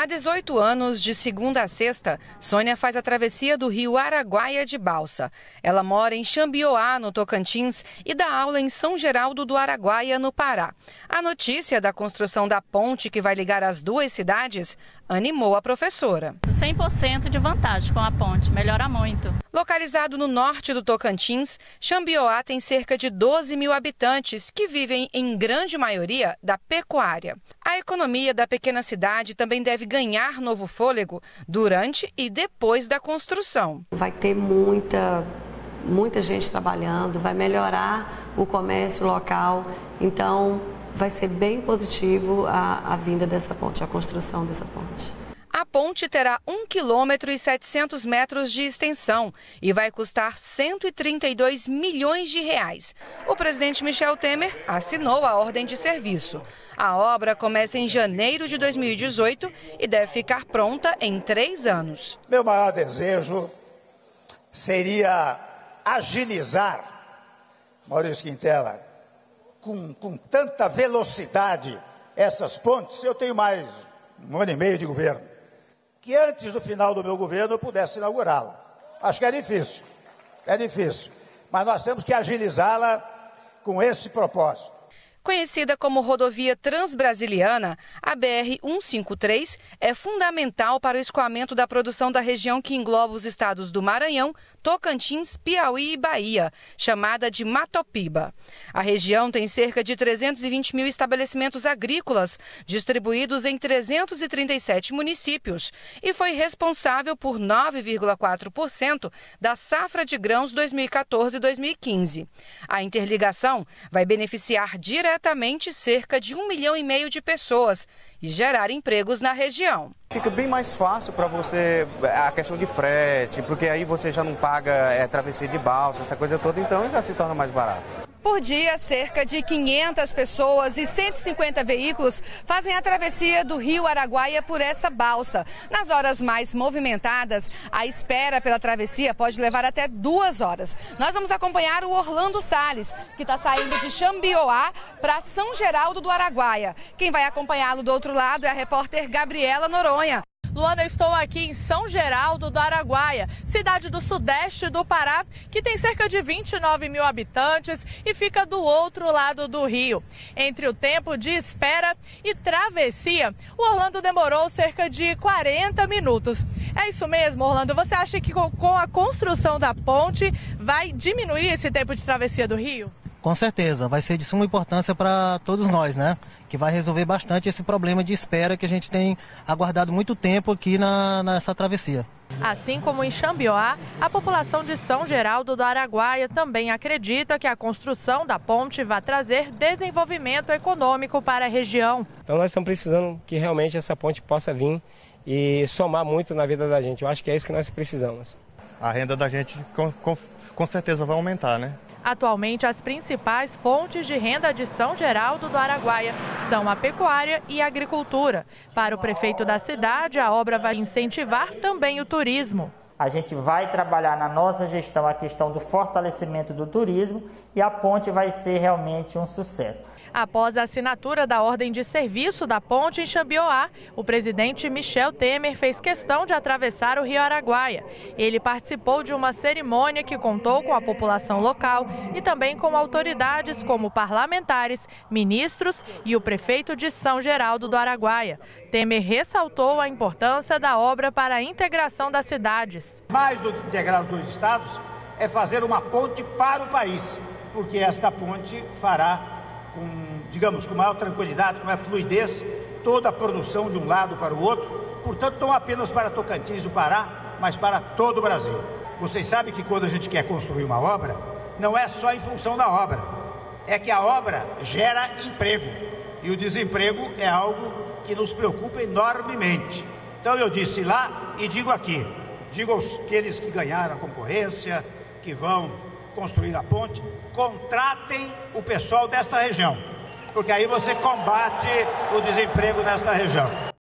Há 18 anos, de segunda a sexta, Sônia faz a travessia do rio Araguaia de balsa. Ela mora em Xambioá, no Tocantins, e dá aula em São Geraldo do Araguaia, no Pará. A notícia da construção da ponte que vai ligar as duas cidades animou a professora. 100% de vantagem com a ponte, melhora muito. Localizado no norte do Tocantins, Xambioá tem cerca de 12 mil habitantes que vivem, em grande maioria, da pecuária. A economia da pequena cidade também deve ganhar novo fôlego durante e depois da construção. Vai ter muita muita gente trabalhando, vai melhorar o comércio local, então vai ser bem positivo a, a vinda dessa ponte, a construção dessa ponte. Ponte terá 1 km e 700 metros de extensão e vai custar 132 milhões de reais. O presidente Michel Temer assinou a ordem de serviço. A obra começa em janeiro de 2018 e deve ficar pronta em três anos. Meu maior desejo seria agilizar, Maurício Quintela, com, com tanta velocidade essas pontes. Eu tenho mais um ano e meio de governo que antes do final do meu governo eu pudesse inaugurá-la. Acho que é difícil, é difícil, mas nós temos que agilizá-la com esse propósito. Conhecida como rodovia transbrasiliana, a BR-153 é fundamental para o escoamento da produção da região que engloba os estados do Maranhão, Tocantins, Piauí e Bahia, chamada de Matopiba. A região tem cerca de 320 mil estabelecimentos agrícolas, distribuídos em 337 municípios, e foi responsável por 9,4% da safra de grãos 2014-2015. A interligação vai beneficiar diretamente diretamente cerca de um milhão e meio de pessoas e gerar empregos na região. Fica bem mais fácil para você a questão de frete, porque aí você já não paga é, travessia de balsa, essa coisa toda, então já se torna mais barato. Por dia, cerca de 500 pessoas e 150 veículos fazem a travessia do rio Araguaia por essa balsa. Nas horas mais movimentadas, a espera pela travessia pode levar até duas horas. Nós vamos acompanhar o Orlando Sales, que está saindo de Xambioá para São Geraldo do Araguaia. Quem vai acompanhá-lo do outro lado é a repórter Gabriela Noronha. Luana, estou aqui em São Geraldo do Araguaia, cidade do sudeste do Pará, que tem cerca de 29 mil habitantes e fica do outro lado do rio. Entre o tempo de espera e travessia, o Orlando demorou cerca de 40 minutos. É isso mesmo, Orlando? Você acha que com a construção da ponte vai diminuir esse tempo de travessia do rio? Com certeza, vai ser de suma importância para todos nós, né? Que vai resolver bastante esse problema de espera que a gente tem aguardado muito tempo aqui na, nessa travessia. Assim como em Xambioá, a população de São Geraldo do Araguaia também acredita que a construção da ponte vai trazer desenvolvimento econômico para a região. Então nós estamos precisando que realmente essa ponte possa vir e somar muito na vida da gente. Eu acho que é isso que nós precisamos. A renda da gente com, com, com certeza vai aumentar, né? Atualmente, as principais fontes de renda de São Geraldo do Araguaia são a pecuária e a agricultura. Para o prefeito da cidade, a obra vai incentivar também o turismo. A gente vai trabalhar na nossa gestão a questão do fortalecimento do turismo e a ponte vai ser realmente um sucesso. Após a assinatura da ordem de serviço da ponte em Xambioá, o presidente Michel Temer fez questão de atravessar o rio Araguaia. Ele participou de uma cerimônia que contou com a população local e também com autoridades como parlamentares, ministros e o prefeito de São Geraldo do Araguaia. Temer ressaltou a importância da obra para a integração das cidades. Mais do que integrar os dois estados, é fazer uma ponte para o país, porque esta ponte fará com, digamos, com maior tranquilidade, com maior fluidez, toda a produção de um lado para o outro, portanto, não apenas para Tocantins e o Pará, mas para todo o Brasil. Vocês sabem que quando a gente quer construir uma obra, não é só em função da obra, é que a obra gera emprego. E o desemprego é algo que nos preocupa enormemente. Então eu disse lá e digo aqui, digo aos aqueles que ganharam a concorrência, que vão construir a ponte, contratem o pessoal desta região, porque aí você combate o desemprego nesta região.